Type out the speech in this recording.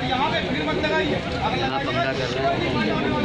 यहाँ पंगा कर रहे हैं।